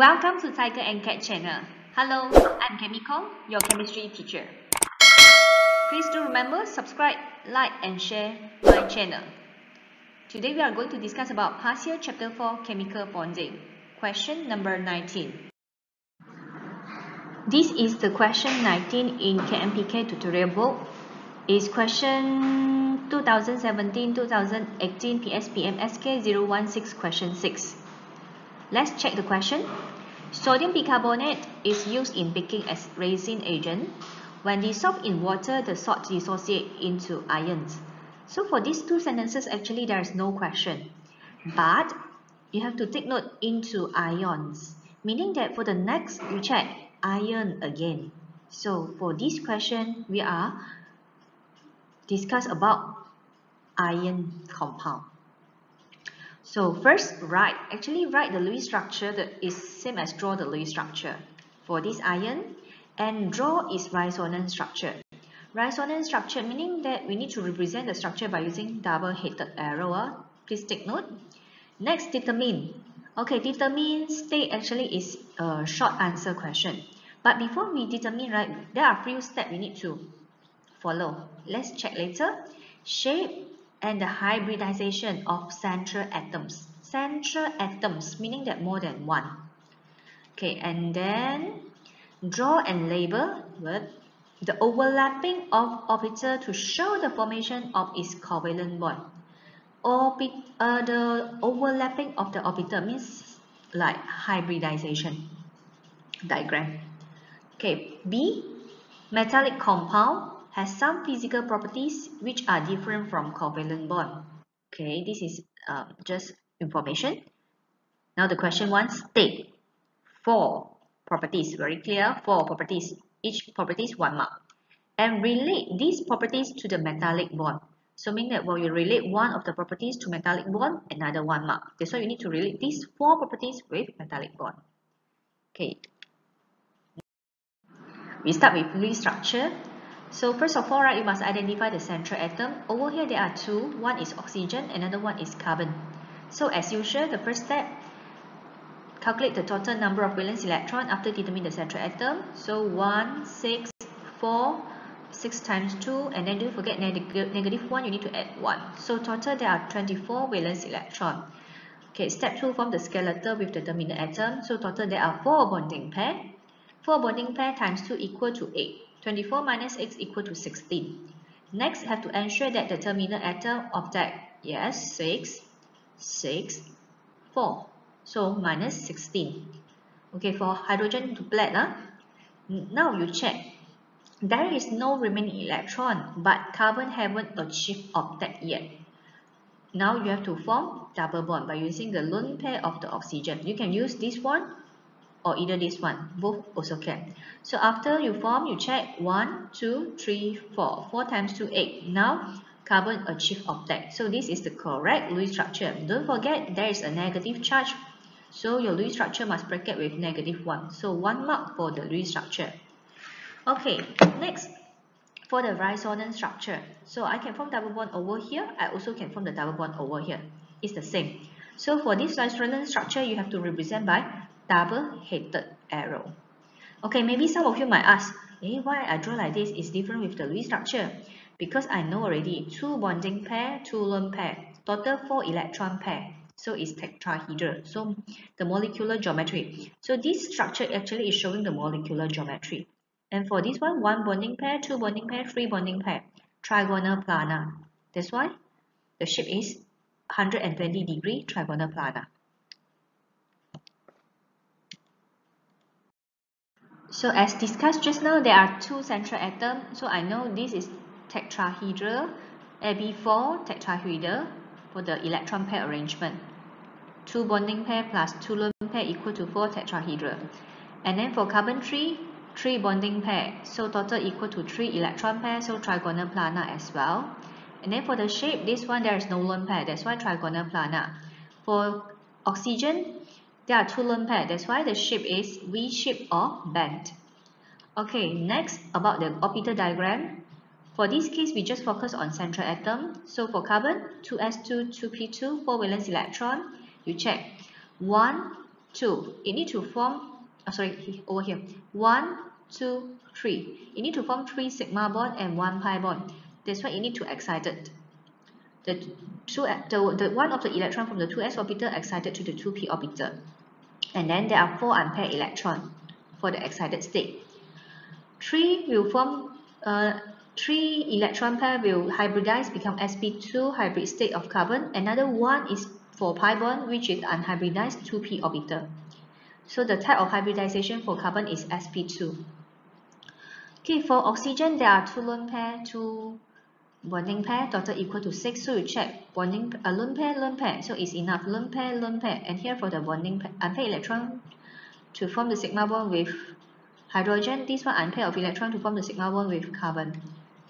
Welcome to Tiger and Cat channel. Hello, I'm Kong, your chemistry teacher. Please do remember subscribe, like and share my channel. Today we are going to discuss about past year chapter 4 chemical bonding. Question number 19. This is the question 19 in KMPK tutorial book. Is question 2017-2018 PSPM SK016 question 6. Let's check the question. Sodium bicarbonate is used in baking as raising agent. When dissolved in water, the salt dissociate into ions. So for these two sentences, actually there is no question. But you have to take note into ions, meaning that for the next, we check ion again. So for this question, we are discuss about ion compound. So first, write. Actually, write the Lewis structure that is same as draw the Lewis structure for this ion and draw its resonance structure. Resonance structure meaning that we need to represent the structure by using double-headed arrow. Uh. Please take note. Next, determine. Okay, determine state actually is a short answer question. But before we determine, right, there are few steps we need to follow. Let's check later. Shape and the hybridization of central atoms. Central atoms meaning that more than one. Okay, and then draw and label with the overlapping of orbital to show the formation of its covalent bond. Orbit, uh, the overlapping of the orbital means like hybridization diagram. Okay, B, metallic compound has some physical properties which are different from covalent bond. Okay, this is uh, just information. Now the question one state four properties, very clear, four properties, each properties one mark. And relate these properties to the metallic bond. So meaning that when you relate one of the properties to metallic bond, another one mark. That's why you need to relate these four properties with metallic bond. Okay. We start with Lewis structure. So first of all, right, you must identify the central atom. Over here, there are two. One is oxygen, another one is carbon. So as usual, the first step, calculate the total number of valence electron after determining the central atom. So 1, 6, 4, 6 times 2, and then don't forget neg negative 1, you need to add 1. So total, there are 24 valence electron. Okay, step 2, form the skeleton with the dominant atom. So total, there are 4 bonding pair. 4 bonding pair times 2 equal to 8. 24 minus x equal to 16. Next, have to ensure that the terminal atom of that, yes, 6, 6, 4. So, minus 16. Okay, for hydrogen duplet, uh, now you check. There is no remaining electron, but carbon haven't achieved octet yet. Now you have to form double bond by using the lone pair of the oxygen. You can use this one or either this one both also can. So after you form you check 1 2 3 4 4 times 2 8 now carbon achieve octet so this is the correct Lewis structure. Don't forget there is a negative charge. So your Lewis structure must bracket with negative 1 so one mark for the Lewis structure. Okay next for the resonance structure. So I can form double bond over here. I also can form the double bond over here. It's the same. So for this resonance structure you have to represent by double-headed arrow. Okay, maybe some of you might ask, eh, why I draw like this is different with the Lewis structure? Because I know already, two bonding pair, two lone pair, total four electron pair. So it's tetrahedral. So the molecular geometry. So this structure actually is showing the molecular geometry. And for this one, one bonding pair, two bonding pair, three bonding pair, trigonal planar. That's why the shape is 120 degree trigonal planar. So as discussed just now, there are two central atoms. So I know this is tetrahedral, AB4 tetrahedral for the electron pair arrangement. Two bonding pair plus two lone pair equal to four tetrahedral. And then for carbon 3, three bonding pair. So total equal to three electron pair, so trigonal planar as well. And then for the shape, this one there is no lone pair, that's why trigonal planar. For oxygen, there are two lone pair, that's why the shape is V shape or bent. Okay, next about the orbital diagram. For this case, we just focus on central atom. So for carbon, 2s2, 2p2, 4 valence electron. You check 1, 2. It need to form, oh, sorry, over here, 1, 2, 3. You need to form 3 sigma bond and 1 pi bond. That's why you need to excite it. The, two, the, the one of the electron from the 2s orbital excited to the 2p orbital. And then there are 4 unpaired electrons for the excited state. 3 will form, uh, 3 electron pair will hybridize, become sp2 hybrid state of carbon. Another one is for pi bond, which is unhybridized 2p orbital. So the type of hybridization for carbon is sp2. Okay, for oxygen, there are two lone pair, two bonding pair, total equal to 6. So you check bonding uh, a lone pair, lone pair. So it's enough lone pair, lone pair. And here for the bonding pair, unpaired electron to form the sigma bond with hydrogen, this one unpaired of electron to form the sigma bond with carbon.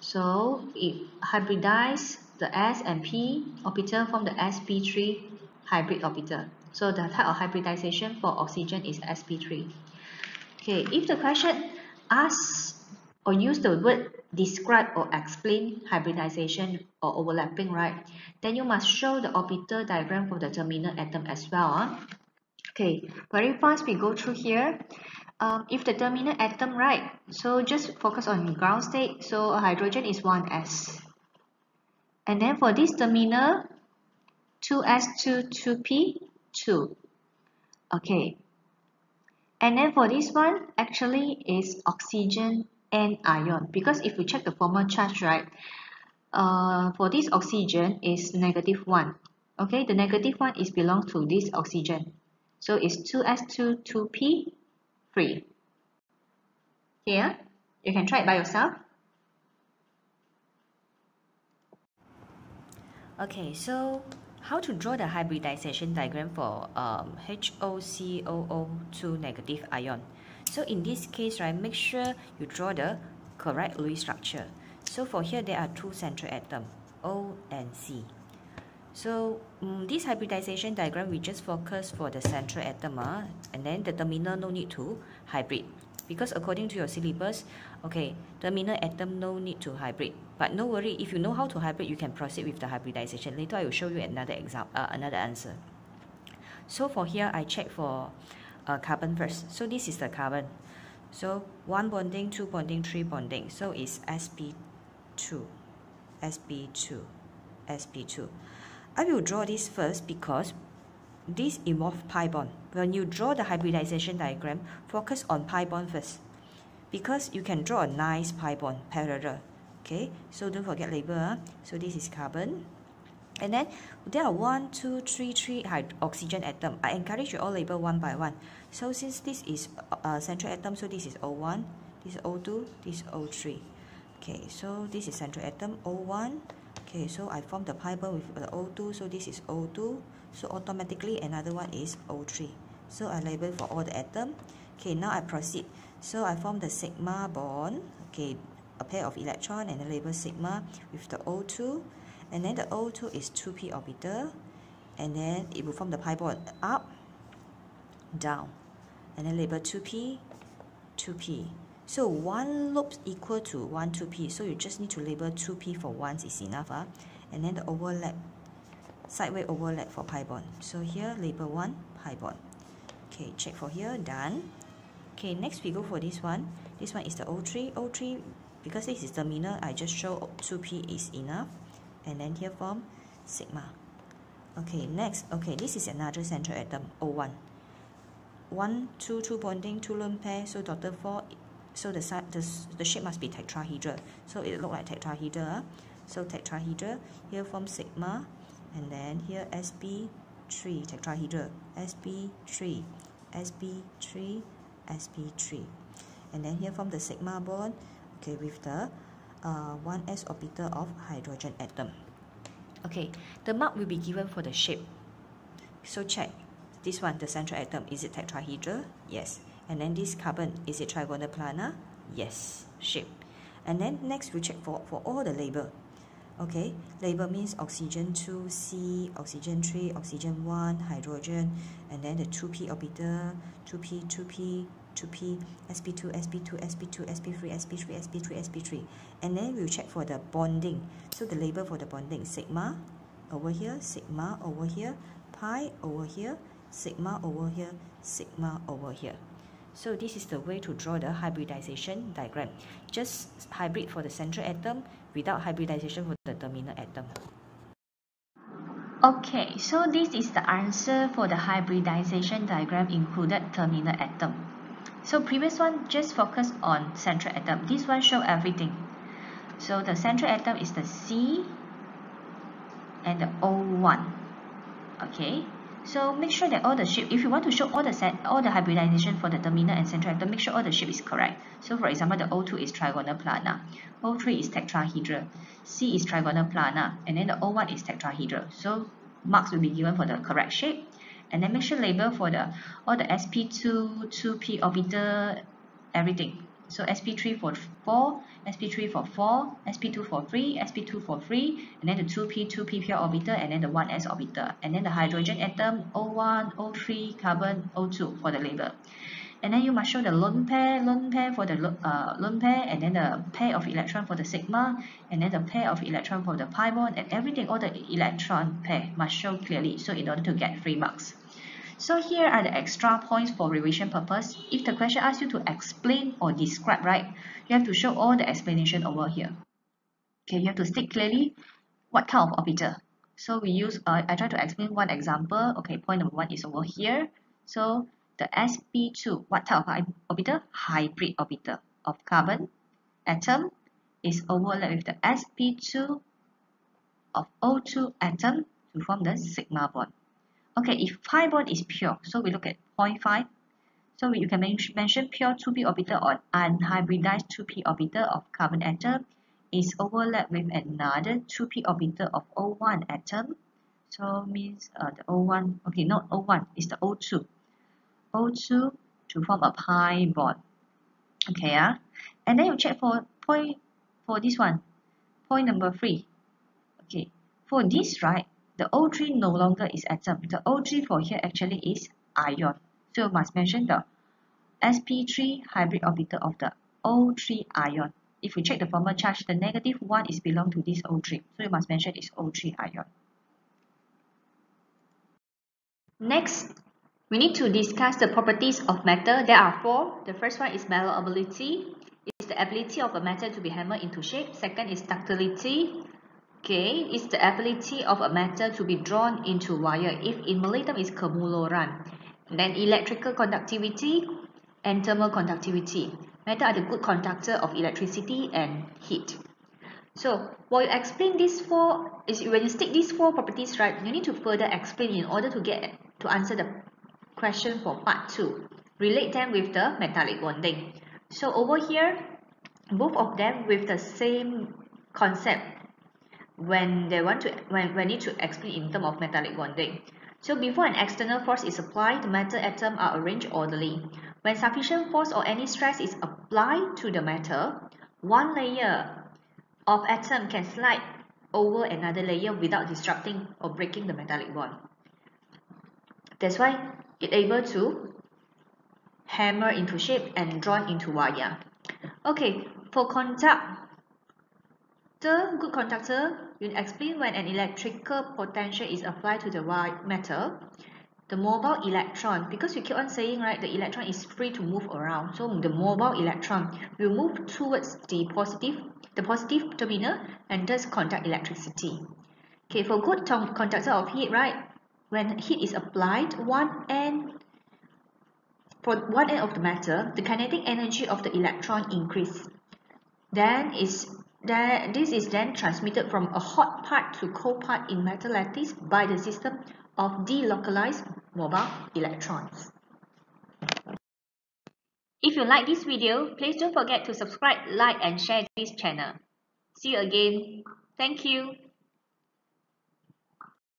So it hybridizes the S and P orbital from the sp3 hybrid orbital. So the type of hybridization for oxygen is sp3. Okay, if the question asks or use the word describe or explain hybridization or overlapping, right? Then you must show the orbital diagram for the terminal atom as well. Huh? Okay, very fast we go through here um, if the terminal atom right so just focus on ground state so hydrogen is 1s and then for this terminal 2s2 2p 2 okay and then for this one actually is oxygen and ion because if we check the formal charge right uh, for this oxygen is negative 1 okay the negative one is belongs to this oxygen so it's 2s2 2p free. Here, you can try it by yourself. Okay, so how to draw the hybridization diagram for um, HOCOO2 negative ion? So in this case, right, make sure you draw the correct Lewis structure. So for here, there are two central atoms, O and C. So um, this hybridization diagram, we just focus for the central atom uh, and then the terminal no need to hybrid. Because according to your syllabus, okay, terminal atom no need to hybrid. But no worry, if you know how to hybrid, you can proceed with the hybridization. Later I will show you another example, uh, another answer. So for here, I check for uh, carbon first. So this is the carbon. So one bonding, two bonding, three bonding. So it's sp2, sp2, sp2. I will draw this first because this involves pi bond. When you draw the hybridization diagram, focus on pi bond first because you can draw a nice pi bond parallel. Okay, so don't forget label. Huh? So this is carbon. And then there are one, two, three, three oxygen atom. I encourage you all label one by one. So since this is uh, central atom, so this is O1, this is O2, this is O3. Okay, so this is central atom O1, Okay, so I form the pi bond with the O2, so this is O2. So automatically another one is O3. So I label for all the atom. Okay, now I proceed. So I form the sigma bond. Okay, a pair of electron and I label sigma with the O2. And then the O2 is 2p orbital. And then it will form the pi bond up, down. And then label 2p, 2p. So 1 loop equal to 1 2p. So you just need to label 2p for once is enough. Uh? And then the overlap, sideway overlap for pi bond. So here label 1 pi bond. Okay, check for here, done. Okay, next we go for this one. This one is the O3. O3, because this is terminal, I just show 2p is enough. And then here form sigma. Okay, next, okay, this is another central atom, O1. 1, 2, 2 bonding, 2 lone pair, so total 4 so the, the, the shape must be tetrahedral. So it look like tetrahedral. So tetrahedral, here form sigma, and then here sp3 tetrahedral, sp3, sp3, sp3. And then here form the sigma bond, okay, with the uh, 1s orbital of hydrogen atom. Okay, the mark will be given for the shape. So check, this one, the central atom, is it tetrahedral? Yes. And then this carbon, is it trigonal planar? Yes, shape. And then next we check for, for all the label. Okay, label means oxygen 2, C, oxygen 3, oxygen 1, hydrogen, and then the 2p orbital, 2p, 2p, 2p, sp2, sp2, sp2, sp3, sp3, sp3, sp3. And then we'll check for the bonding. So the label for the bonding, sigma over here, sigma over here, pi over here, sigma over here, sigma over here. So this is the way to draw the hybridization diagram. Just hybrid for the central atom without hybridization for the terminal atom. Okay, so this is the answer for the hybridization diagram included terminal atom. So previous one just focus on central atom. This one show everything. So the central atom is the C and the O1. Okay, so make sure that all the shape, if you want to show all the set, all the hybridization for the terminal and central atom, make sure all the shape is correct. So for example, the O2 is trigonal planar, O3 is tetrahedral, C is trigonal planar, and then the O1 is tetrahedral. So marks will be given for the correct shape. And then make sure label for the all the sp2, 2p orbital, everything. So sp3 for 4, sp3 for 4, sp2 for 3, sp2 for 3, and then the 2p, 2p pure orbital, and then the 1s orbital. And then the hydrogen atom, O1, O3, carbon, O2 for the label. And then you must show the lone pair, lone pair for the uh, lone pair, and then the pair of electron for the sigma, and then the pair of electron for the pi bond, and everything, all the electron pair must show clearly, so in order to get three marks. So here are the extra points for revision purpose. If the question asks you to explain or describe, right, you have to show all the explanation over here. Okay, you have to state clearly what kind of orbital. So we use, uh, I try to explain one example. Okay, point number one is over here. So the sp2, what type of orbital? Hybrid orbital of carbon atom is overlapped with the sp2 of O2 atom to form the sigma bond. Okay, if pi bond is pure, so we look at 0.5. So you can mention pure 2p orbital or unhybridized 2p orbital of carbon atom is overlapped with another 2p orbital of O1 atom. So means uh, the O1, okay, not O1, it's the O2. O2 to form a pi bond. Okay, ah, and then you check for point for this one, point number three. Okay, for this, right, the O3 no longer is atom. The O3 for here actually is ion. So you must mention the sp3 hybrid orbital of the O3 ion. If we check the formal charge, the negative 1 is belong to this O3. So you must mention it's O3 ion. Next, we need to discuss the properties of matter. There are four. The first one is malleability. It's the ability of a matter to be hammered into shape. Second is ductility. Okay, it's the ability of a metal to be drawn into wire if in Malay term is kemuluran. Then electrical conductivity and thermal conductivity. Metal are the good conductor of electricity and heat. So, while you explain these four, is when you state these four properties, right, you need to further explain in order to get to answer the question for part 2. Relate them with the metallic bonding. So, over here, both of them with the same concept when they want to when, when need to explain in terms of metallic bonding. So before an external force is applied, the metal atoms are arranged orderly. When sufficient force or any stress is applied to the metal, one layer of atom can slide over another layer without disrupting or breaking the metallic bond. That's why it able to hammer into shape and drawn into wire. Okay, for conduct the good conductor will explain when an electrical potential is applied to the metal. The mobile electron, because we keep on saying, right, the electron is free to move around. So the mobile electron will move towards the positive, the positive terminal and thus conduct electricity. Okay, for good conductor of heat, right, when heat is applied, one end for one end of the metal, the kinetic energy of the electron increase. Then is that this is then transmitted from a hot part to cold part in metal lattice by the system of delocalized mobile electrons. If you like this video, please don't forget to subscribe, like and share this channel. See you again. Thank you.